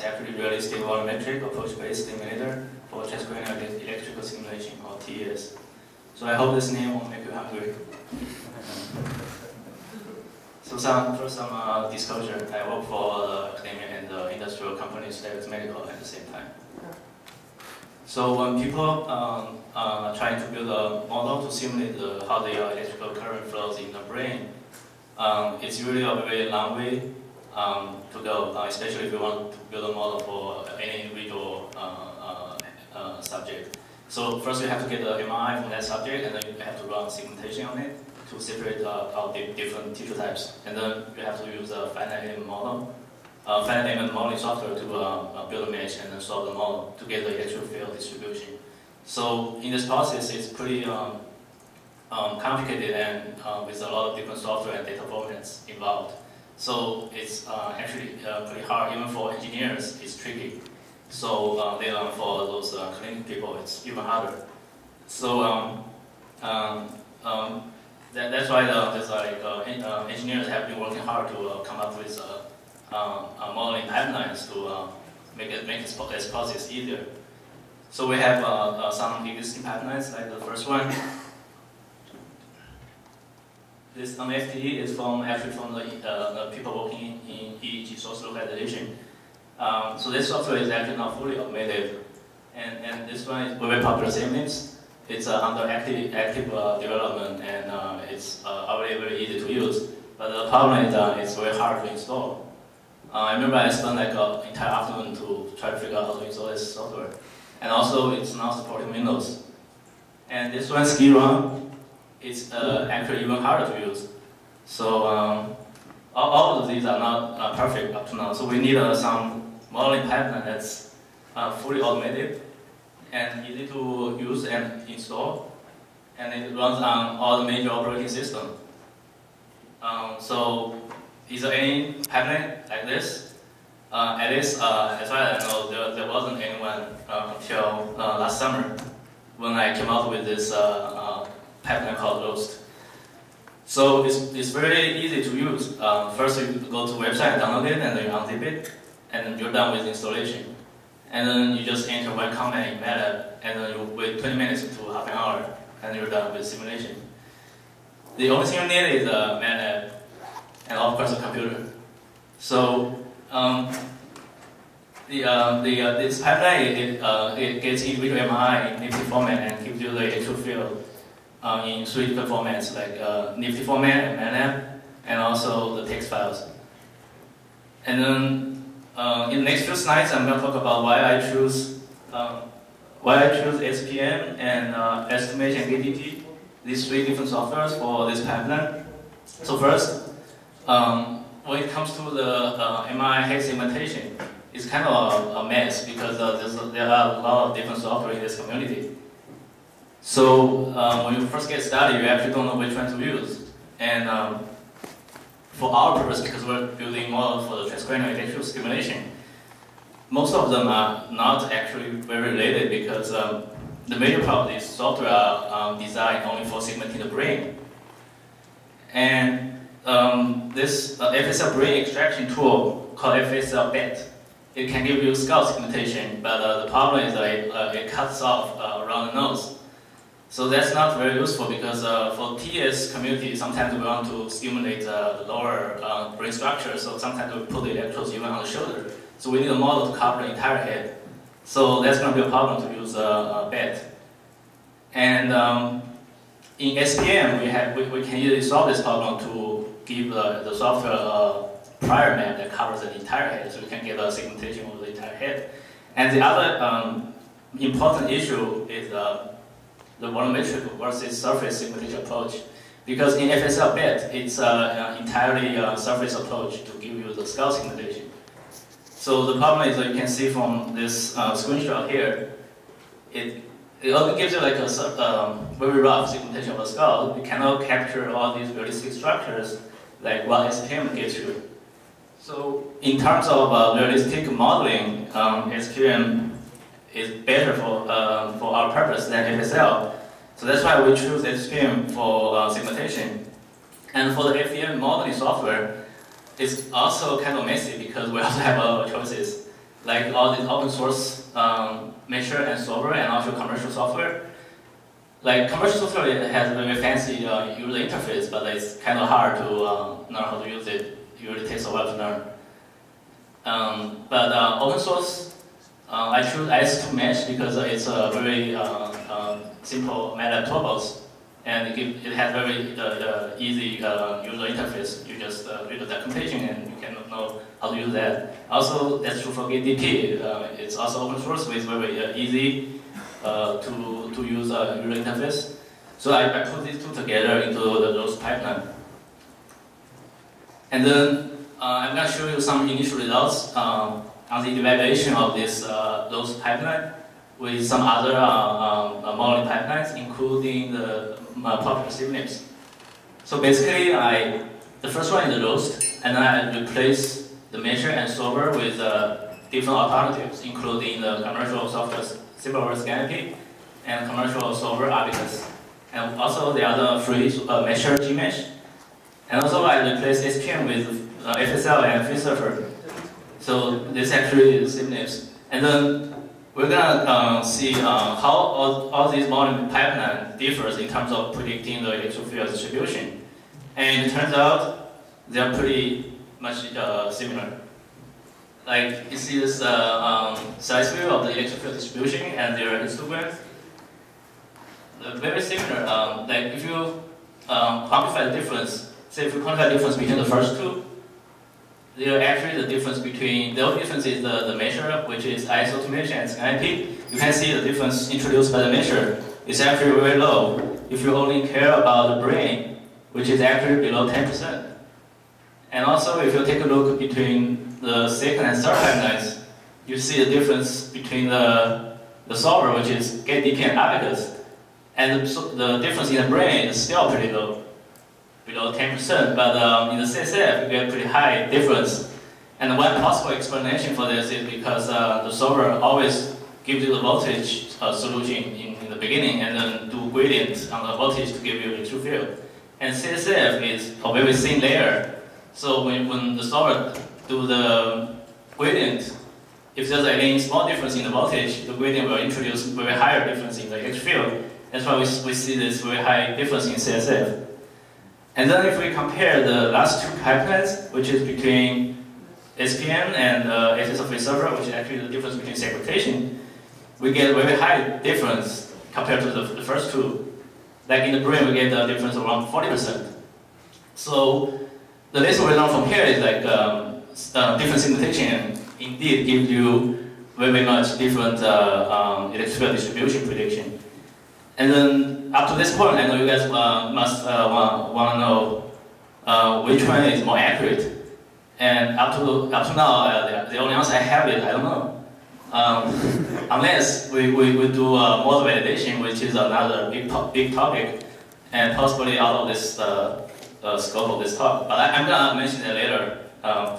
it's actually realistic volumetric approach-based simulator for transcranial electrical simulation, called TES. So I hope this name won't make you hungry. so some, for some uh, disclosure, I work for uh, academia and uh, industrial companies that is medical at the same time. So when people um, uh, trying to build a model to simulate the, how the electrical current flows in the brain, um, it's really a very long way um, to go, uh, especially if you want to build a model for any individual uh, uh, uh, subject. So first you have to get the MRI from that subject, and then you have to run segmentation on it to separate out the different tissue types. And then you have to use a finite element model uh, finite element modeling software to uh, uh, build a mesh and then solve the model to get the electric field distribution. So in this process, it's pretty um, um, complicated and uh, with a lot of different software and data formats involved. So it's uh, actually uh, pretty hard, even for engineers, it's tricky. So uh, on for those uh, clinic people, it's even harder. So um, um, um that, that's why the, there's like engineers have been working hard to come up with um, uh, modeling pipelines to uh, make it make this, process easier. So we have uh, some existing pipelines, like the first one. This MFT is from actually from the, the people working in, EEG source localization. Um, so this software is actually not fully automated, and and this one is very popular SimNIBS. It's uh, under active active uh, development, and uh, it's already very easy to use. But the problem is that it's very hard to install. Uh, I remember I spent like an entire afternoon to try to figure out how to install this software. And also, it's not supporting Windows. And this one, SCIRun, it's uh, actually even harder to use. So um, all, all, of these are not uh, perfect up to now. So we need uh, some modeling pipeline that's uh, fully automated and easy to use and install. And it runs on all the major operating systems. Um, so is there any pipeline like this? Uh, at least, uh, as far as I know, there, there wasn't anyone until last summer when I came out with this called. So it's, it's very easy to use. Um, first, you go to website, download it, and then you unzip it, and then you're done with installation. And then you just enter one command in MATLAB, and then you wait 20 minutes to half an hour, and you're done with simulation. The only thing you need is a MATLAB and of course a computer. So um, the, uh, the, uh, this pipeline, it, uh, it gets individual MRI in NIfTI format and gives you the electric field uh, in three different formats like uh, NIfTI format and MATLAB, and also the text files. And then uh, in the next few slides, I'm going to talk about why I choose um, why I choose SPM and uh, estimation GTG, these three different softwares for this pipeline. So first, um, when it comes to the uh, MRI head segmentation, it's kind of a, a mess because uh, there are a lot of different software in this community. So um, when you first get started, you actually don't know which one to use. And um, for our purpose, because we're building models for the transcranial electrical stimulation, most of them are not actually very related because um, the major problem is software are um, designed only for segmenting the brain. And um, this uh, FSL brain extraction tool called FSL BET. It can give you skull segmentation, but uh, the problem is that it, uh, it cuts off uh, around the nose. So that's not very useful because uh, for TES community, sometimes we want to stimulate uh, the lower brain structure, so sometimes we put the electrodes even on the shoulder. So we need a model to cover the entire head. So that's going to be a problem to use a bed. And um, in SPM, we, have, we, we can easily solve this problem to give the, the software a prior map that covers the entire head, so we can get a segmentation of the entire head. And the other um, important issue is uh, the volumetric versus surface segmentation approach. Because in FSL BET, it's uh, entirely a surface approach to give you the skull segmentation. So the problem is that you can see from this uh, screenshot here, it it only gives you like a um, very rough segmentation of a skull. You cannot capture all these realistic structures like what SPM gives you. So in terms of uh, realistic modeling, um, SPM is better for, uh, for our purpose than FSL. So that's why we choose SPM for uh, segmentation. And for the FEM modeling software, it's also kind of messy because we also have other choices. like all these open source um, measure and solver and also commercial software. Like commercial software has a very fancy uh, user interface, but it's kind of hard to uh, learn how to use it. It really takes a while to learn. Um, but uh, open source, uh, I choose iso2mesh because it's a very uh, um, simple MATLAB toolbox, and it, give, it has very uh, easy user interface. You just read the documentation and you can know how to use that. Also, that's true for GetDP. it's also open source so it's very easy to, to use a user interface. So I, I, put these two together into the roast pipeline. And then uh, I'm going to show you some initial results um, on the evaluation of this uh, those pipeline with some other uh, uh, modeling pipelines, including the popular SimNIBS. So basically, I the first one is the roast, and then I replace the measure and solver with different alternatives, including the commercial software Simpleware ScanIP and commercial solver Abaqus, and also the other free uh, measure Gmsh. And also I replace SPM with uh, FSL and FreeSurfer. So this actually is SimNIBS. And then we're gonna uh, see uh, how all, all these modeling pipeline differs in terms of predicting the electric field distribution. And it turns out they're pretty much uh, similar. Like you see this uh, um, size view of the electric field distribution and their histograms. They're very similar. Um, like if you um, quantify the difference, say if you quantify the difference between the first two, there are actually the difference between, the only difference is the, the measure, which is IS automation and ScanIP. You can see the difference introduced by the measure is actually very low if you only care about the brain, which is actually below 10%. And also, if you take a look between the second and third pipelines, you see the difference between the, the solver, which is GetDP and Abaqus, and the, the difference in the brain is still pretty low below 10%, but um, in the CSF, you get pretty high difference. And one possible explanation for this is because uh, the solver always gives you the voltage uh, solution in, in, the beginning and then do gradient on the voltage to give you the true field. And CSF is a very thin layer. So when, when the solver do the gradient, if there's any small difference in the voltage, the gradient will introduce very higher difference in the electric field. That's why we, we see this very high difference in CSF. And then if we compare the last two pipelines, which is between SPM and uh, SSL server, which is actually the difference between segmentation, we get very high difference compared to the, the first two. Like in the brain, we get a difference around 40%. So the lesson we learn from here is like um, uh, different segmentation indeed gives you very much different uh, um, electrical distribution prediction. And then up to this point, I know you guys uh, must uh, want, to know uh, which one is more accurate. And up to up to now, uh, the, the, only answer I have is I don't know. Um, unless we, we, we do uh, model validation, which is another big, to big topic, and possibly out of this uh, scope of this talk. But I, am gonna mention it later. Um,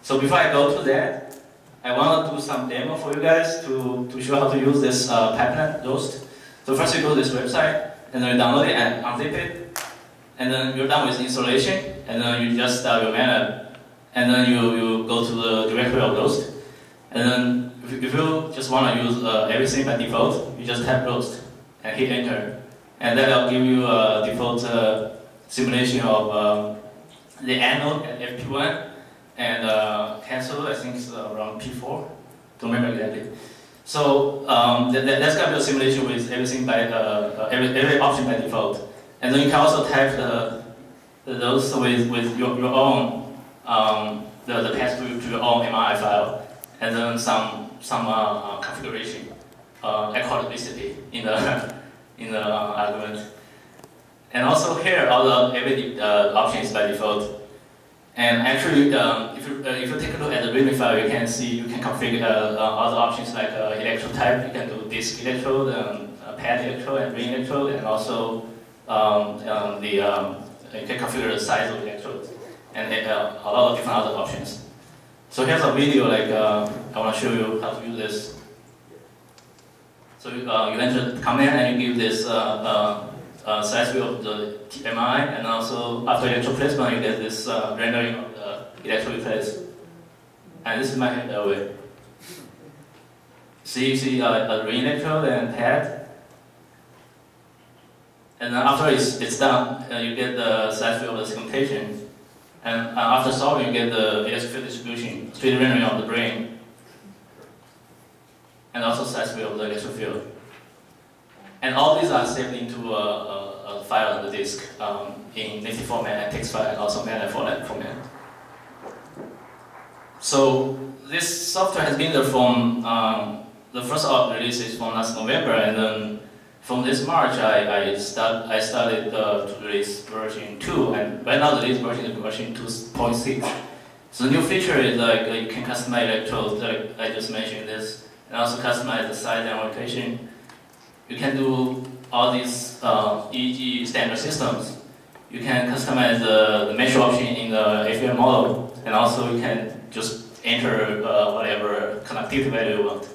so before I go to that, I want to do some demo for you guys to, to show how to use this pipeline Roast. So first you go to this website, and then you download it and unzip it, and then you're done with installation, and then you just start your MATLAB, and then you, you go to the directory of Roast, and then if you, if you just want to use uh, everything by default, you just tap Roast and hit enter, and that will give you a default uh, simulation of um, the anode at FP1 and uh, cancel, I think it's around P4, don't remember exactly. So um, that, that's to be a simulation with everything by uh, every, every option by default. And then you can also type the, those with, with your, your own, um, the, the path to, your own MRI file, and then some, some uh, uh, configuration, uh, equality in the, in the uh, argument. And also here, all the every uh, options by default. And actually, um, if, you, uh, if you take a look at the README file, you can see you can configure uh, uh, other options like uh, electrode type. You can do disk electrode, um, pad electrode, and ring electrode, and also um, um the um, you can configure the size of the electrodes, and uh, a lot of different other options. So here's a video like uh, I want to show you how to use this. So you enter the command and you give this uh, size view of the MRI, and also after electrode placement, you get this uh, rendering of the electrode place. And this is my head away. see, you see uh, a ring electrode and pad. And then after it's, it's done, uh, you get the size field of the segmentation. And uh, after solving, you get the electric field distribution, straight rendering of the brain. And also size field of the electric field. And all these are saved into a, a, a file on the disk um, in native format and text file and also MATLAB format. format. So this software has been there from um, the first release is from last November, and then from this March, I, I, start, I started uh, to release version 2, and right now the latest version is version 2.6. So the new feature is like you can customize electrodes, like I just mentioned this, and also customize the size and orientation. You can do all these uh, EEG standard systems. You can customize the, the measure option in the FEM model, and also you can just enter uh, whatever connectivity value you want.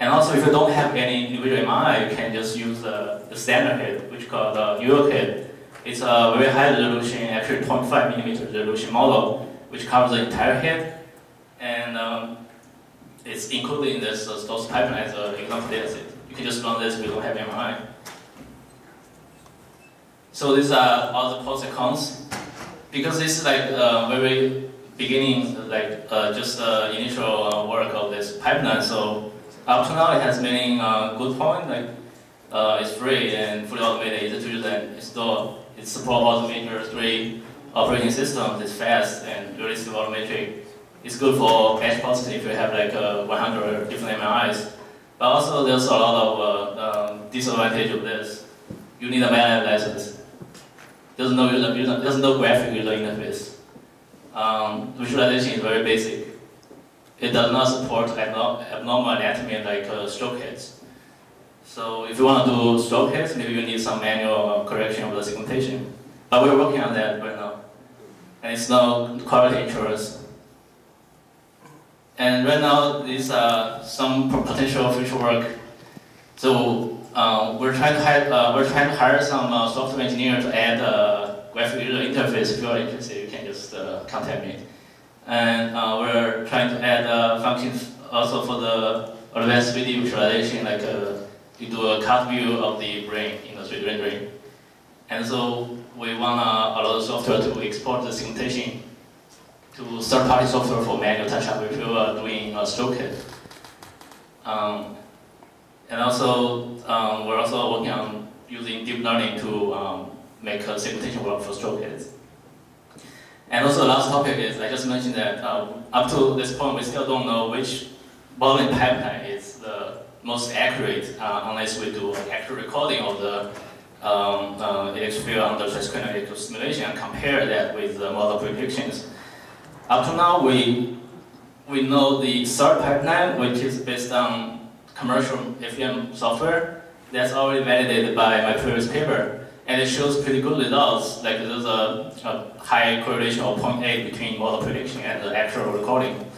And also, if you don't have any individual MRI, you can just use the, the standard head, which is called the UL head. It's a very high resolution, actually 0.5 millimeter resolution model, which covers the entire head. And um, it's included in this uh, STOS pipeline as an example dataset. You can just run this you don't have MRI. So these are all the pros and cons. Because this is like uh, very beginning, like uh, just the initial uh, work of this pipeline. So up to now, it has many uh, good points. Like uh, it's free and fully automated, easy to use and it's install. It supports all the major three operating systems. It's fast and really automatic. It's good for batch processing if you have like uh, 100 different MRIs. But also, there's a lot of uh, um, disadvantage of this. You need a MATLAB license. There's no user, there's no graphic user interface um, visualization is very basic. It does not support abnormal anatomy like uh, stroke heads. So if you want to do stroke heads, maybe you need some manual uh, correction of the segmentation. But we're working on that right now. And it's now quality insurance. And right now, these are some potential future work. So uh, we're trying to hire, uh, we're trying to hire some uh, software engineer to add uh, graphic user interface. If you're interested, you can just uh, contact me. And uh, we're trying to add uh, functions also for the advanced 3D visualization, like you do a cut view of the brain in the 3D rendering. And so we want to allow the software to export the segmentation to third-party software for manual touch-up if you are doing a stroke head. Um, and also, um, we're also working on using deep learning to um, make a segmentation work for stroke heads. And also the last topic is, I just mentioned that uh, up to this point, we still don't know which modeling pipeline is the most accurate uh, unless we do an accurate recording of the um, uh, electric field under transcranial electrical and compare that with the model predictions. Up to now, we, we know the third pipeline, which is based on commercial FEM software, that's already validated by my previous paper and it shows pretty good results. Like there's a, a high correlation of 0.8 between model prediction and the actual recording.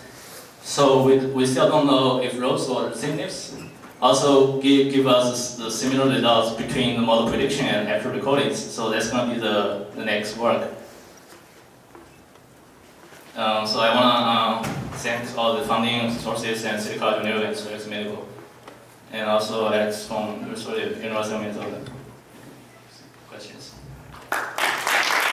So we, we still don't know if ROAST or SimNIBS also give, give us the similar results between the model prediction and actual recordings. So that's going to be the, the next work. Um, so I want to um, thank all the funding sources and City Silicon Engineering and Soterix Medical, and also Alex from University of Minnesota.